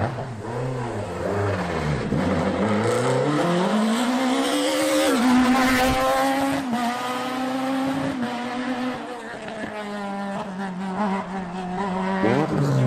Uh-huh. Вот.